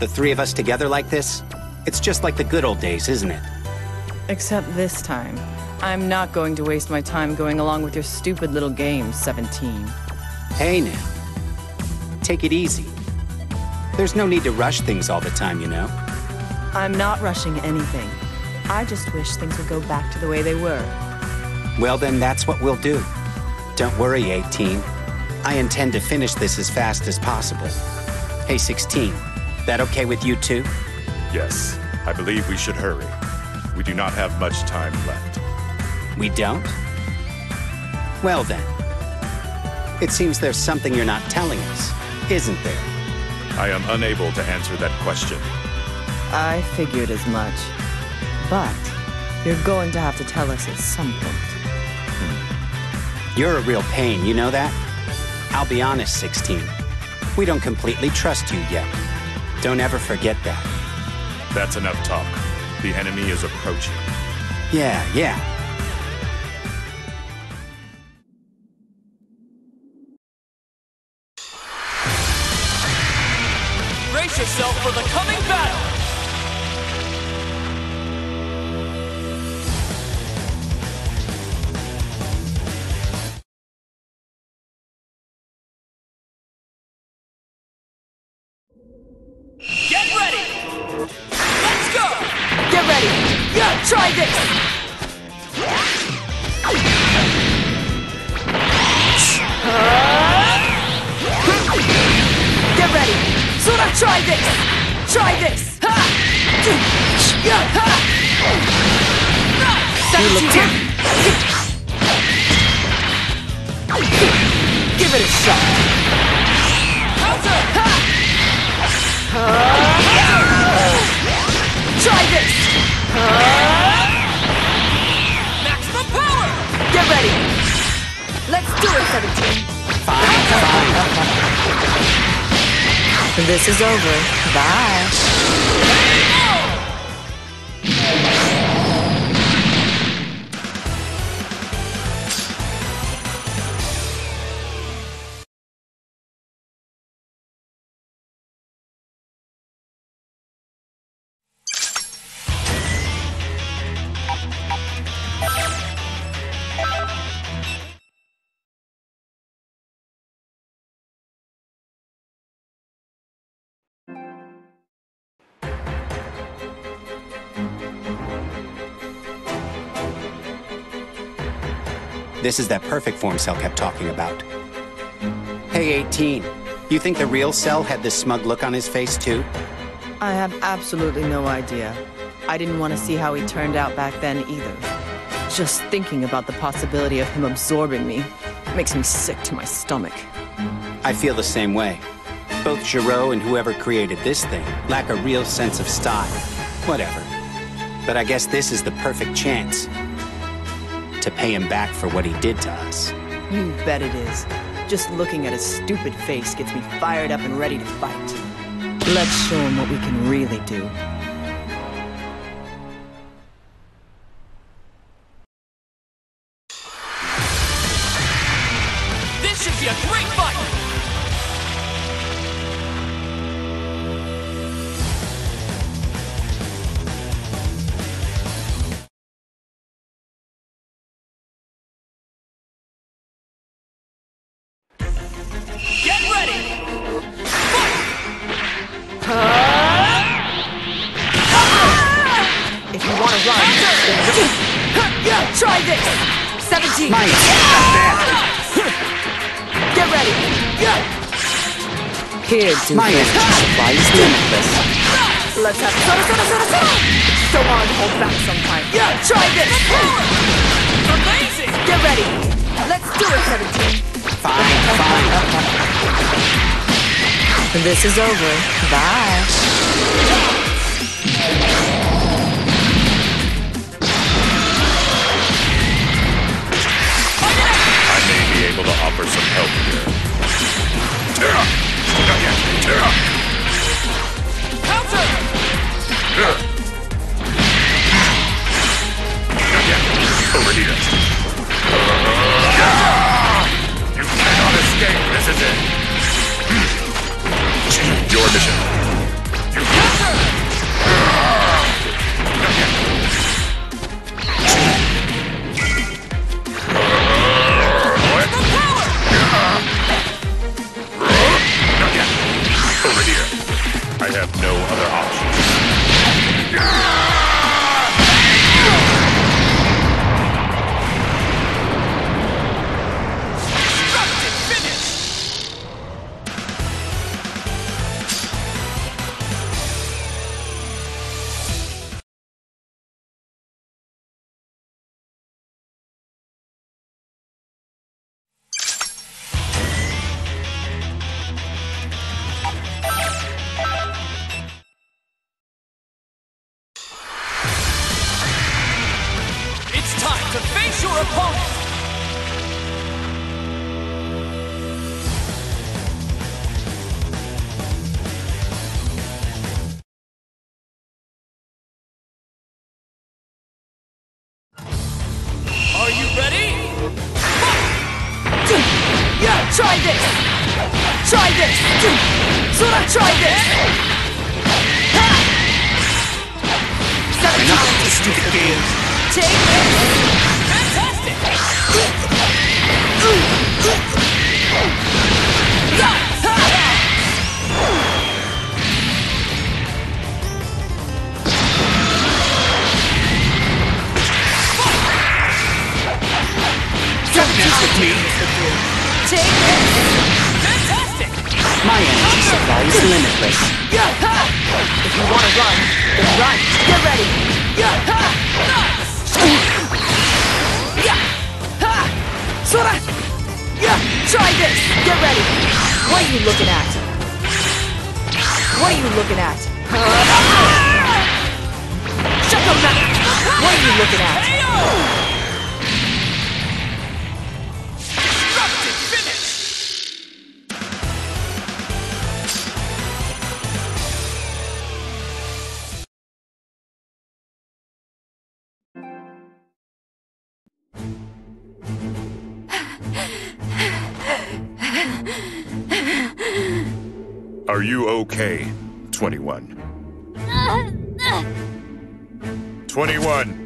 The three of us together like this? It's just like the good old days, isn't it? Except this time. I'm not going to waste my time going along with your stupid little game, 17. Hey now. Take it easy. There's no need to rush things all the time, you know? I'm not rushing anything. I just wish things would go back to the way they were. Well, then that's what we'll do. Don't worry, 18. I intend to finish this as fast as possible. Hey, 16. That okay with you too? Yes, I believe we should hurry. We do not have much time left. We don't? Well then. It seems there's something you're not telling us, isn't there? I am unable to answer that question. I figured as much. But you're going to have to tell us at some point. Hmm. You're a real pain, you know that? I'll be honest, 16. We don't completely trust you yet. Don't ever forget that. That's enough talk. The enemy is approaching. Yeah, yeah. Brace yourself for the coming battle! Yeah, try this! Get ready! Sora, try this! Try this! Ha! Yeah, ha! Give it a shot! Counter! Try This is over. Bye. This is that perfect form Cell kept talking about. Hey, 18. You think the real Cell had this smug look on his face too? I have absolutely no idea. I didn't want to see how he turned out back then either. Just thinking about the possibility of him absorbing me makes me sick to my stomach. I feel the same way. Both Gero and whoever created this thing lack a real sense of style. Whatever. But I guess this is the perfect chance to pay him back for what he did to us. You bet it is. Just looking at his stupid face gets me fired up and ready to fight. Let's show him what we can really do. Try this. 17. My Get ready. Yeah. Here, do My this. energy supply is limitless. Let's have Sora, Sora, Sora, Sora. So hard to hold back sometimes. Yeah, try this. Amazing! Get ready. Let's do it, 17. Fine, fine. This is over. Bye. Your mission. Try this! Sora, try this! Ha! Enough, you stupid game. Take this! Fantastic! Don't ha! If you want to run, then run! Get ready! Sora! Try this! Get ready! What are you looking at? What are you looking at? Shut your mouth! What are you looking at? Are you okay, 21? 21!